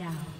Down.